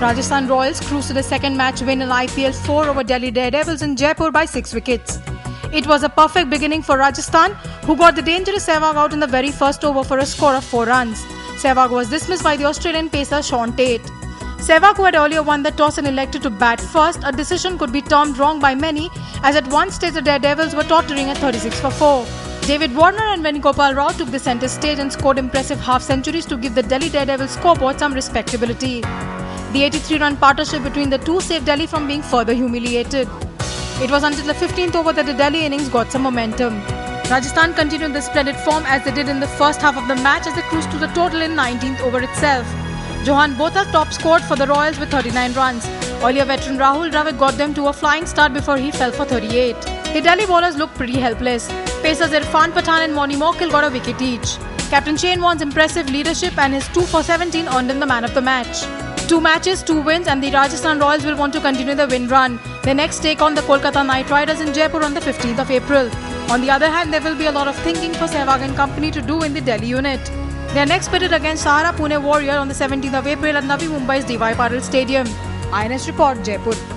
Rajasthan Royals cruised to the second match win in IPL 4 over Delhi Daredevils in Jaipur by 6 wickets. It was a perfect beginning for Rajasthan, who got the dangerous Sehwag out in the very first over for a score of 4 runs. Sehwag was dismissed by the Australian pacer Shaun Tait. Sehwag, who had earlier won the toss and elected to bat first, a decision could be termed wrong by many, as at one stage the Daredevils were tottering at 36 for 4. David Warner and Venugopal Rao took the centre stage and scored impressive half centuries to give the Delhi Daredevils scoreboard some respectability. The 83 run partnership between the two saved Delhi from being further humiliated. It was until the 15th over that the Delhi innings got some momentum. Rajasthan continued the splendid form as they did in the first half of the match as they cruised to the total in 19th over itself. Johan Botha top scored for the Royals with 39 runs. Earlier veteran Rahul Dravid got them to a flying start before he fell for 38. The Delhi bowlers looked pretty helpless. Pacers Irfan Pathan and Morne Morkel got a wicket each. Captain Shane Warne's impressive leadership and his 2 for 17 earned him the man of the match. Two matches, two wins, and the Rajasthan Royals will want to continue the win run. They next take on the Kolkata Knight Riders in Jaipur on the 15th of April. On the other hand, there will be a lot of thinking for Sehwag and company to do in the Delhi unit. They are next pitted against Sahara Pune Warrior on the 17th of April at Navi Mumbai's DY Patil Stadium. IANS Report, Jaipur.